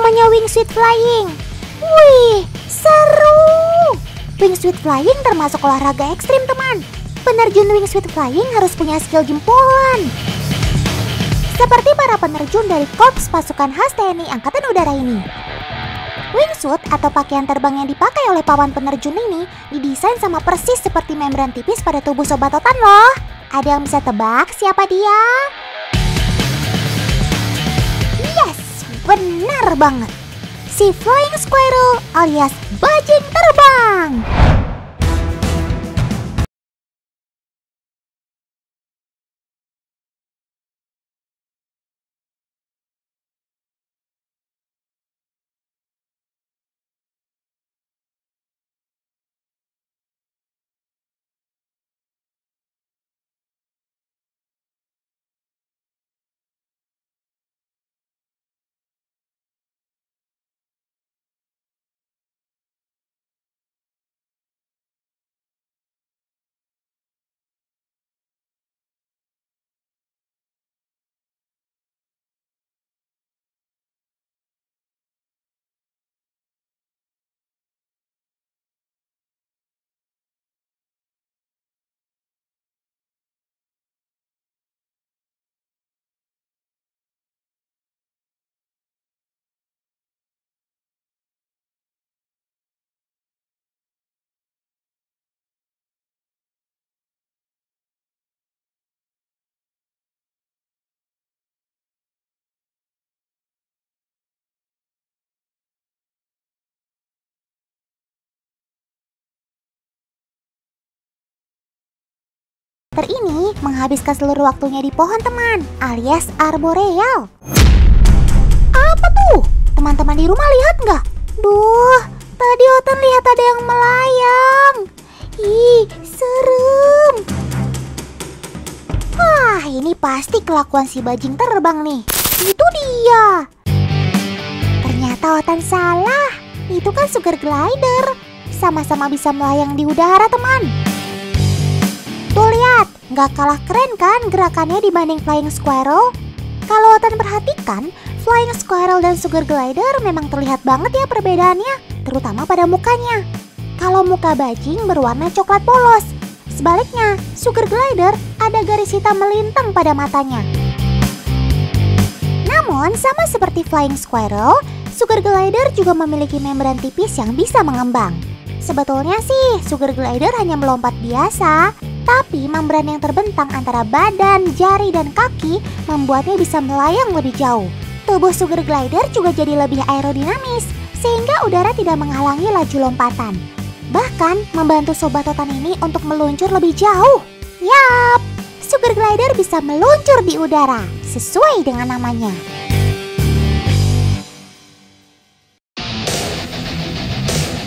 namanya wingsuit flying. Wih, seru! Wingsuit flying termasuk olahraga ekstrim, teman. Penerjun wingsuit flying harus punya skill jempolan. Seperti para penerjun dari Korps Pasukan Khas TNI Angkatan Udara ini. Wingsuit atau pakaian terbang yang dipakai oleh pawan penerjun ini didesain sama persis seperti membran tipis pada tubuh sobat otan loh. Ada yang bisa tebak siapa dia? Benar banget. Si Flying Squirrel alias bajing terbang. Ter ini menghabiskan seluruh waktunya di pohon teman, alias arboreal. Apa tuh? Teman-teman di rumah lihat nggak? Duh, tadi Otan lihat ada yang melayang. Ih, serem. Wah, ini pasti kelakuan si bajing terbang nih. Itu dia. Ternyata Otan salah. Itu kan sugar glider. Sama-sama bisa melayang di udara, teman. Tuh lihat, nggak kalah keren kan gerakannya dibanding Flying Squirrel? Kalau Otan perhatikan, Flying Squirrel dan Sugar Glider memang terlihat banget ya perbedaannya, terutama pada mukanya. Kalau muka bajing berwarna coklat polos, sebaliknya Sugar Glider ada garis hitam melintang pada matanya. Namun, sama seperti Flying Squirrel, Sugar Glider juga memiliki membran tipis yang bisa mengembang. Sebetulnya sih, Sugar Glider hanya melompat biasa, tapi membran yang terbentang antara badan, jari, dan kaki membuatnya bisa melayang lebih jauh. Tubuh Sugar Glider juga jadi lebih aerodinamis, sehingga udara tidak menghalangi laju lompatan. Bahkan membantu sobat otan ini untuk meluncur lebih jauh. Yap, Sugar Glider bisa meluncur di udara, sesuai dengan namanya.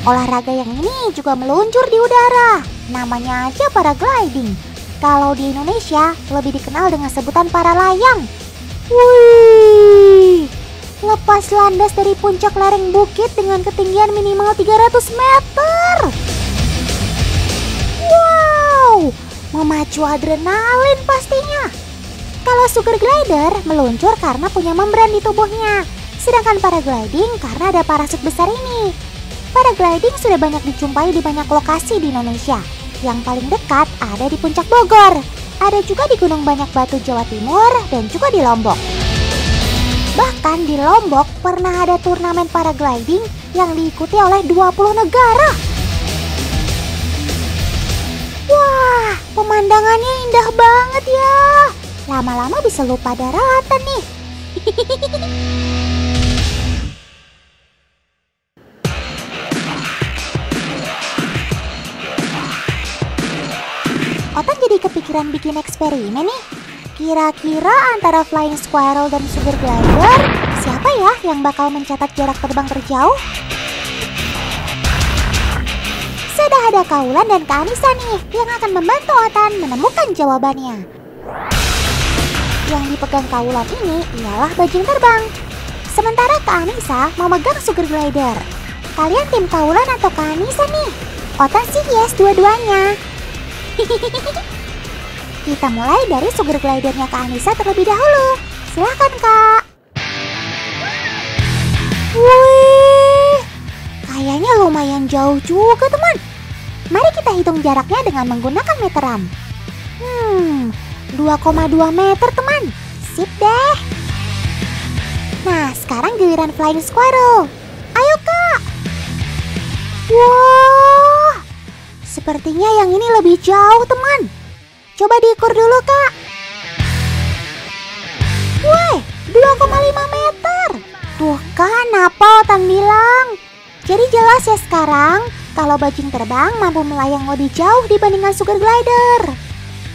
Olahraga yang ini juga meluncur di udara. Namanya aja paragliding. Kalau di Indonesia lebih dikenal dengan sebutan para layang. Wih, lepas landas dari puncak lereng bukit dengan ketinggian minimal 300 meter. Wow, memacu adrenalin pastinya. Kalau sugar glider meluncur karena punya membran di tubuhnya. Sedangkan paragliding karena ada parasut besar ini. Paragliding sudah banyak dijumpai di banyak lokasi di Indonesia. Yang paling dekat ada di Puncak Bogor. Ada juga di Gunung Banyak Batu Jawa Timur dan juga di Lombok. Bahkan di Lombok pernah ada turnamen paragliding yang diikuti oleh 20 negara. Wah, pemandangannya indah banget ya. Lama-lama bisa lupa daratan nih. Otan jadi kepikiran bikin eksperimen nih. Kira-kira antara Flying Squirrel dan Sugar Glider, siapa ya yang bakal mencatat jarak terbang terjauh? Sudah ada Kaulan dan Kak Anissa nih yang akan membantu Otan menemukan jawabannya. Yang dipegang Kaulan ini ialah bajing terbang. Sementara Kak Anissa memegang Sugar Glider. Kalian tim Kaulan atau Kak Anissa nih? Otan sih yes dua-duanya. Kita mulai dari sugar glidernya Kak Anissa terlebih dahulu. Silahkan Kak. Wih, kayaknya lumayan jauh juga teman. Mari kita hitung jaraknya dengan menggunakan meteran. Hmm, 2,2 meter teman. Sip deh. Nah, sekarang giliran flying squirrel. Ayo kak. Wah, sepertinya yang ini lebih jauh teman. Coba diukur dulu kak. Woi, 2,5 meter. Tuh kan apa Otan bilang. Jadi jelas ya sekarang kalau bajing terbang mampu melayang lebih jauh dibandingkan sugar glider.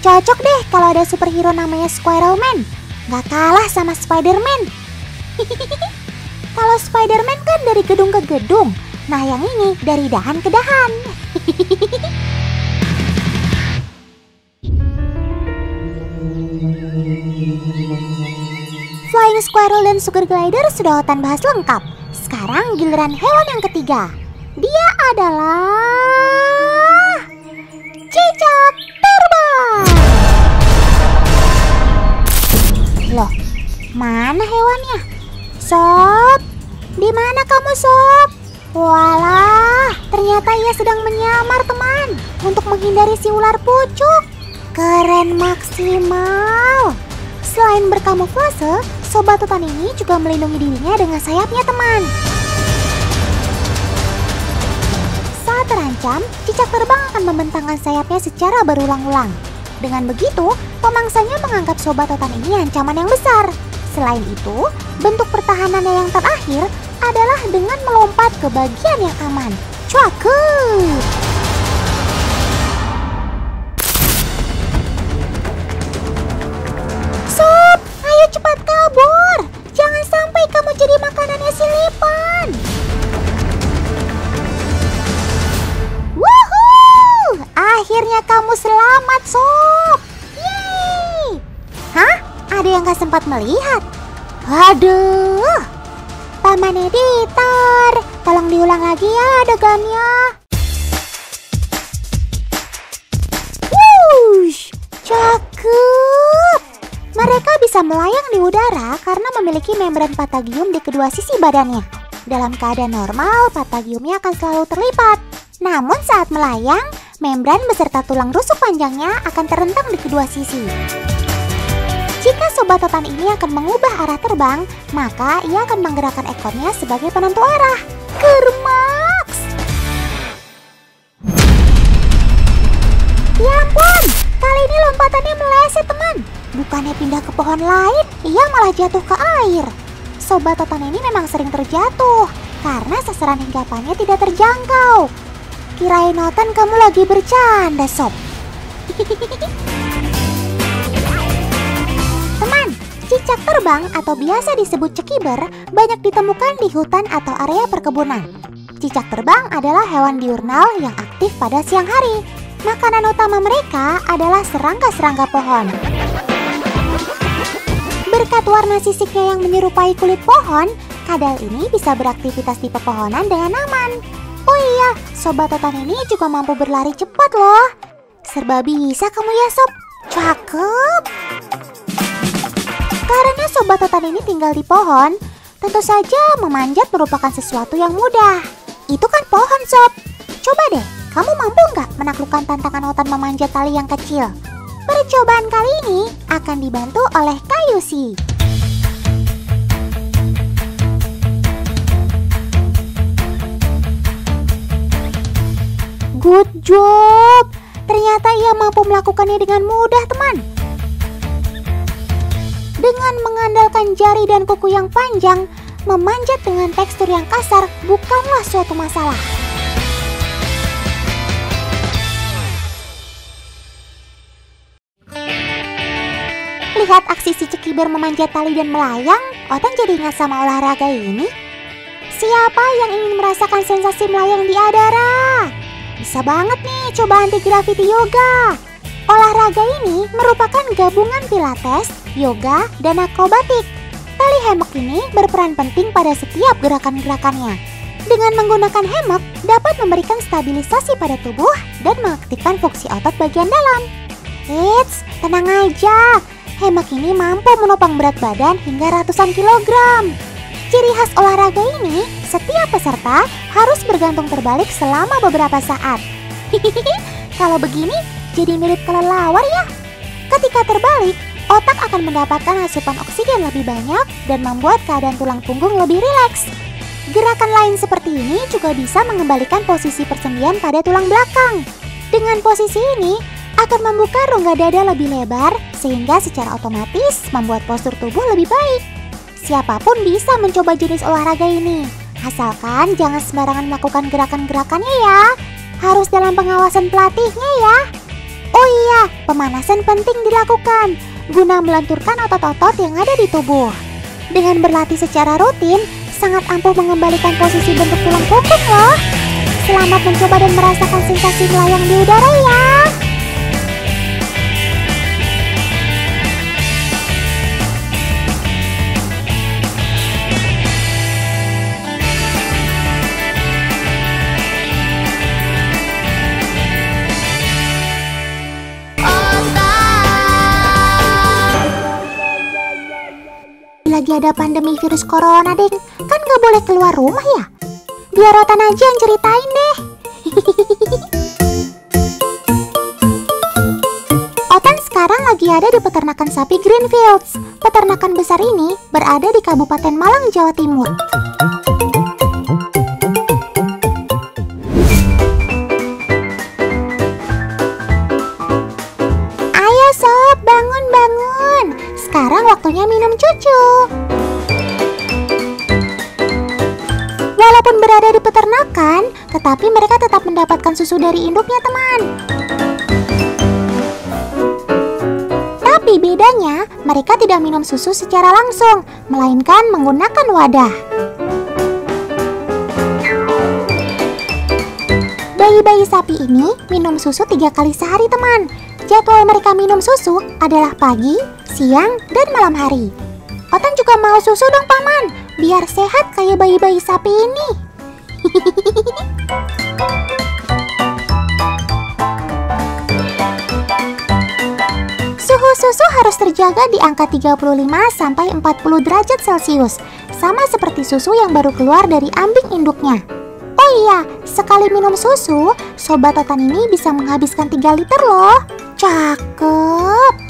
Cocok deh kalau ada superhero namanya Squirrel Man. Gak kalah sama Spider-Man. kalau Spider-Man kan dari gedung ke gedung. Nah yang ini dari dahan ke dahan. Flying Squirrel dan Sugar Glider sudah Otan bahas lengkap. Sekarang giliran hewan yang ketiga. Dia adalah... Cicak terbang! Loh, mana hewannya? Sob, di mana kamu Sob? Walah, ternyata ia sedang menyamar teman untuk menghindari si ular pucuk. Keren maksimal. Selain berkamuflase, sobat hutan ini juga melindungi dirinya dengan sayapnya teman. Saat terancam, cicak terbang akan membentangkan sayapnya secara berulang-ulang. Dengan begitu, pemangsanya menganggap sobat hutan ini ancaman yang besar. Selain itu, bentuk pertahanannya yang terakhir adalah dengan melompat ke bagian yang aman. Cakep! Sob, ayo cepat kabur. Jangan sampai kamu jadi makanannya si Lipan. Woohoo! Akhirnya kamu selamat, Sob. Yeay! Hah? Ada yang gak sempat melihat? Aduh! Paman editor, tolong diulang lagi ya adegannya. Wush, cakep. Mereka bisa melayang di udara karena memiliki membran patagium di kedua sisi badannya. Dalam keadaan normal, patagiumnya akan selalu terlipat. Namun saat melayang, membran beserta tulang rusuk panjangnya akan terentang di kedua sisi. Jika sobat totan ini akan mengubah arah terbang, maka ia akan menggerakkan ekornya sebagai penentu arah. Kermaks! Ya ampun, kali ini lompatannya meleset teman. Bukannya pindah ke pohon lain, ia malah jatuh ke air. Sobat totan ini memang sering terjatuh, karena sasaran hinggapannya tidak terjangkau. Kirain Notan kamu lagi bercanda, Sob. Teman, atau biasa disebut cekiber banyak ditemukan di hutan atau area perkebunan. Cicak terbang adalah hewan diurnal yang aktif pada siang hari. Makanan utama mereka adalah serangga-serangga pohon. Berkat warna sisiknya yang menyerupai kulit pohon, kadal ini bisa beraktivitas di pepohonan dengan aman. Oh iya, sobat totan ini juga mampu berlari cepat loh. Serba bisa kamu ya sob. Cakep. Karena sobat totan ini tinggal di pohon, tentu saja memanjat merupakan sesuatu yang mudah. Itu kan pohon sob. Coba deh, kamu mampu nggak menaklukkan tantangan otan memanjat tali yang kecil? Percobaan kali ini akan dibantu oleh Kayusi. Good job! Ternyata ia mampu melakukannya dengan mudah, teman. Dengan mengandalkan jari dan kuku yang panjang, memanjat dengan tekstur yang kasar bukanlah suatu masalah. Lihat aksi si cekiber memanjat tali dan melayang, Otan jadi ingat sama olahraga ini. Siapa yang ingin merasakan sensasi melayang di udara? Bisa banget nih coba anti gravity yoga. Olahraga ini merupakan gabungan pilates, yoga, dan akrobatik. Tali hammock ini berperan penting pada setiap gerakan-gerakannya. Dengan menggunakan hemok dapat memberikan stabilisasi pada tubuh dan mengaktifkan fungsi otot bagian dalam. Eits, tenang aja. Hemok ini mampu menopang berat badan hingga ratusan kilogram. Ciri khas olahraga ini, setiap peserta harus bergantung terbalik selama beberapa saat. Kalau begini, jadi mirip kelelawar ya. Ketika terbalik, otak akan mendapatkan asupan oksigen lebih banyak dan membuat keadaan tulang punggung lebih rileks. Gerakan lain seperti ini juga bisa mengembalikan posisi persendian pada tulang belakang. Dengan posisi ini, akan membuka rongga dada lebih lebar sehingga secara otomatis membuat postur tubuh lebih baik. Siapa pun bisa mencoba jenis olahraga ini. Asalkan jangan sembarangan melakukan gerakan-gerakannya ya. Harus dalam pengawasan pelatihnya ya. Oh iya, pemanasan penting dilakukan guna melenturkan otot-otot yang ada di tubuh. Dengan berlatih secara rutin, sangat ampuh mengembalikan posisi bentuk tulang punggung loh. Selamat mencoba dan merasakan sensasi melayang di udara ya. Lagi ada pandemi virus corona, deh. Kan nggak boleh keluar rumah ya? Biar Rotan aja yang ceritain deh. Otan sekarang lagi ada di peternakan sapi Greenfields. Peternakan besar ini berada di Kabupaten Malang, Jawa Timur. Tetapi mereka tetap mendapatkan susu dari induknya, teman. Tapi bedanya, mereka tidak minum susu secara langsung, melainkan menggunakan wadah. Bayi-bayi sapi ini minum susu tiga kali sehari, teman. Jadwal mereka minum susu adalah pagi, siang, dan malam hari. Otan juga mau susu dong paman, biar sehat kayak bayi-bayi sapi ini. Suhu susu harus terjaga di angka 35 sampai 40 derajat Celcius, sama seperti susu yang baru keluar dari ambing induknya. Oh iya, sekali minum susu, sobat otan ini bisa menghabiskan 3 liter loh. Cakep.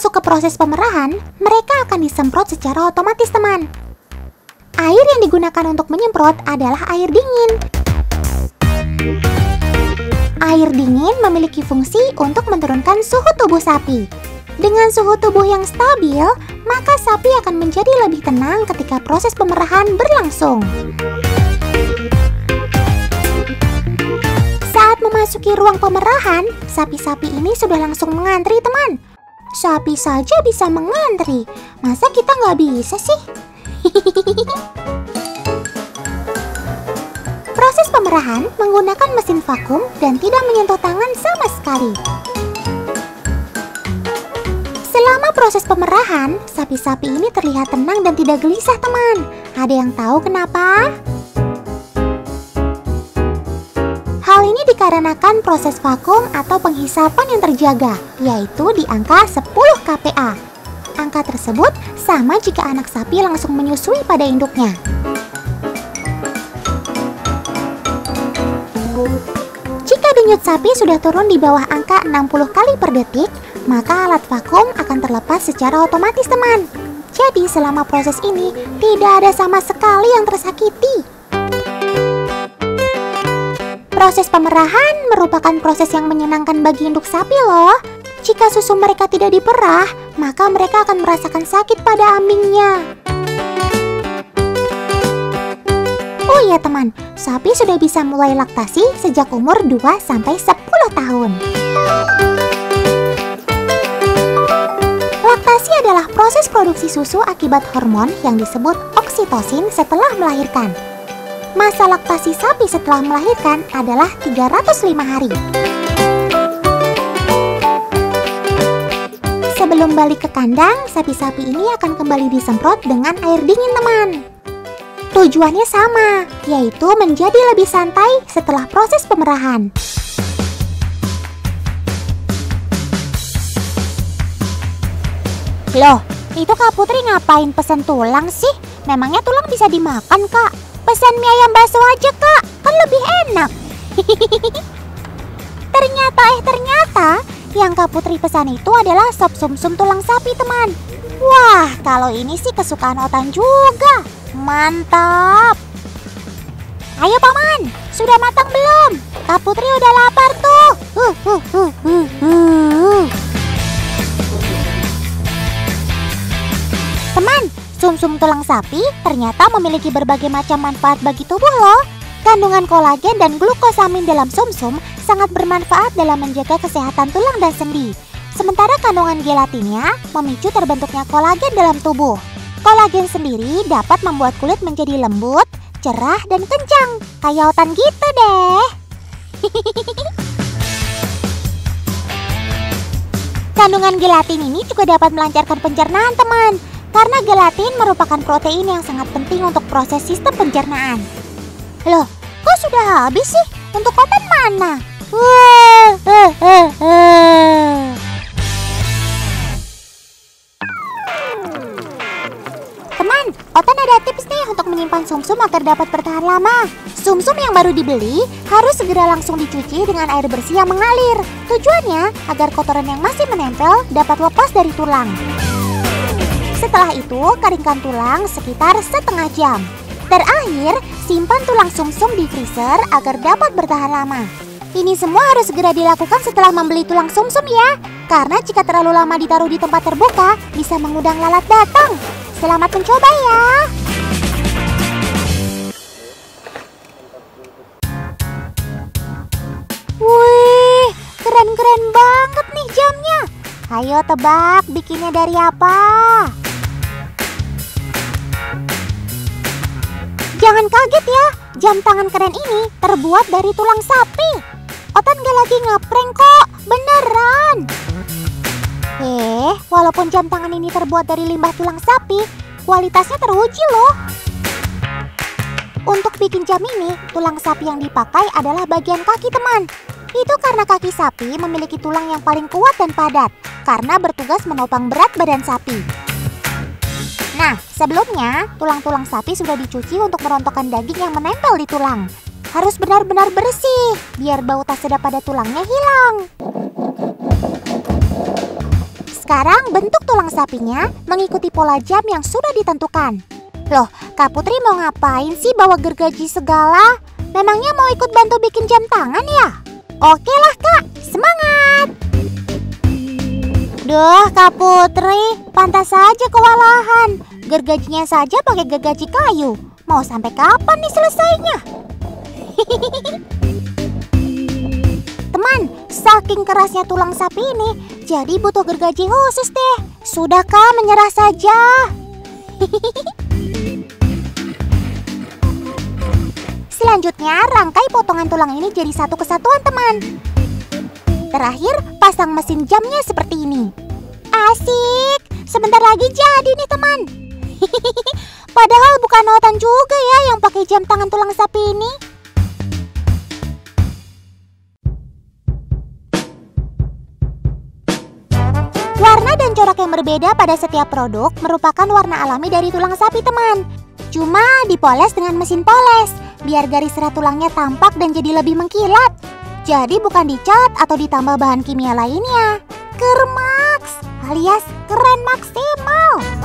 Masuk ke proses pemerahan, mereka akan disemprot secara otomatis teman. Air yang digunakan untuk menyemprot adalah air dingin. Air dingin memiliki fungsi untuk menurunkan suhu tubuh sapi. Dengan suhu tubuh yang stabil, maka sapi akan menjadi lebih tenang ketika proses pemerahan berlangsung. Saat memasuki ruang pemerahan, sapi-sapi ini sudah langsung mengantri teman Sapi saja bisa mengantri, masa kita nggak bisa sih? Proses pemerahan menggunakan mesin vakum dan tidak menyentuh tangan sama sekali. Selama proses pemerahan, sapi-sapi ini terlihat tenang dan tidak gelisah teman. Ada yang tahu kenapa? Hal ini dikarenakan proses vakum atau penghisapan yang terjaga, yaitu di angka 10 kPa. Angka tersebut sama jika anak sapi langsung menyusui pada induknya. Jika denyut sapi sudah turun di bawah angka 60 kali per detik, maka alat vakum akan terlepas secara otomatis teman. Jadi selama proses ini tidak ada sama sekali yang tersakiti. Proses pemerahan merupakan proses yang menyenangkan bagi induk sapi loh. Jika susu mereka tidak diperah, maka mereka akan merasakan sakit pada ambingnya. Oh iya teman, sapi sudah bisa mulai laktasi sejak umur 2-10 tahun. Laktasi adalah proses produksi susu akibat hormon yang disebut oksitosin setelah melahirkan. Masa laktasi sapi setelah melahirkan adalah 305 hari. Sebelum balik ke kandang, sapi-sapi ini akan kembali disemprot dengan air dingin teman. Tujuannya sama, yaitu menjadi lebih santai setelah proses pemerahan. Loh, itu Kak Putri ngapain pesen tulang sih? Memangnya tulang bisa dimakan, Kak? Pesan mie ayam bakso aja, Kak. Kan lebih enak. ternyata eh ternyata yang Kak Putri pesan itu adalah sop sumsum tulang sapi, teman. Wah, kalau ini sih kesukaan Otan juga. Mantap. Ayo paman, sudah matang belum? Kak Putri udah lapar tuh. Uh, uh, uh, uh, uh. Sumsum tulang sapi ternyata memiliki berbagai macam manfaat bagi tubuh loh. Kandungan kolagen dan glukosamin dalam sumsum sangat bermanfaat dalam menjaga kesehatan tulang dan sendi. Sementara kandungan gelatinnya memicu terbentuknya kolagen dalam tubuh. Kolagen sendiri dapat membuat kulit menjadi lembut, cerah, dan kencang. Kayak otan gitu deh. Kandungan gelatin ini juga dapat melancarkan pencernaan teman karena gelatin merupakan protein yang sangat penting untuk proses sistem pencernaan. Loh, kok sudah habis sih? Untuk konten mana? Teman, Otan ada tips nih untuk menyimpan sumsum agar dapat bertahan lama. Sumsum yang baru dibeli harus segera langsung dicuci dengan air bersih yang mengalir. Tujuannya agar kotoran yang masih menempel dapat lepas dari tulang. Setelah itu, keringkan tulang sekitar setengah jam. Terakhir, simpan tulang sumsum di freezer agar dapat bertahan lama. Ini semua harus segera dilakukan setelah membeli tulang sumsum ya. Karena jika terlalu lama ditaruh di tempat terbuka, bisa mengundang lalat datang. Selamat mencoba ya. Wih, keren-keren banget nih jamnya. Ayo tebak bikinnya dari apa? Jangan kaget ya, jam tangan keren ini terbuat dari tulang sapi. Otan gak lagi ngeprank kok, beneran. Eh, walaupun jam tangan ini terbuat dari limbah tulang sapi, kualitasnya teruji loh. Untuk bikin jam ini, tulang sapi yang dipakai adalah bagian kaki teman. Itu karena kaki sapi memiliki tulang yang paling kuat dan padat, karena bertugas menopang berat badan sapi. Nah, sebelumnya tulang-tulang sapi sudah dicuci untuk merontokkan daging yang menempel di tulang. Harus benar-benar bersih, biar bau tak sedap pada tulangnya hilang. Sekarang bentuk tulang sapinya mengikuti pola jam yang sudah ditentukan. Loh, Kak Putri mau ngapain sih bawa gergaji segala? Memangnya mau ikut bantu bikin jam tangan ya? Oke lah kak, semangat! Duh, Kak Putri, pantas saja kewalahan. Gergajinya saja pakai gergaji kayu. Mau sampai kapan nih selesainya? Teman, saking kerasnya tulang sapi ini, jadi butuh gergaji khusus deh. Sudahkah menyerah saja? Selanjutnya, rangkai potongan tulang ini jadi satu kesatuan, teman. Terakhir, pasang mesin jamnya seperti ini. Asik! Sebentar lagi jadi nih, teman. Padahal bukan Otan juga ya yang pakai jam tangan tulang sapi ini. Warna dan corak yang berbeda pada setiap produk merupakan warna alami dari tulang sapi teman. Cuma dipoles dengan mesin poles, biar garis serat tulangnya tampak dan jadi lebih mengkilat. Jadi bukan dicat atau ditambah bahan kimia lainnya. Kermax alias keren maksimal.